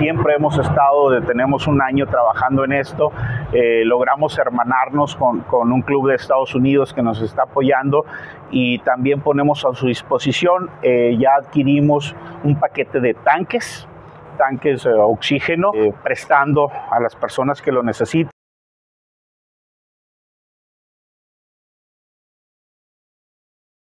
siempre hemos estado, tenemos un año trabajando en esto, eh, logramos hermanarnos con, un club de Estados Unidos que nos está apoyando y también ponemos a su disposición, eh, ya adquirimos un paquete de tanques, tanques de oxígeno, eh, prestando a las personas que lo necesitan.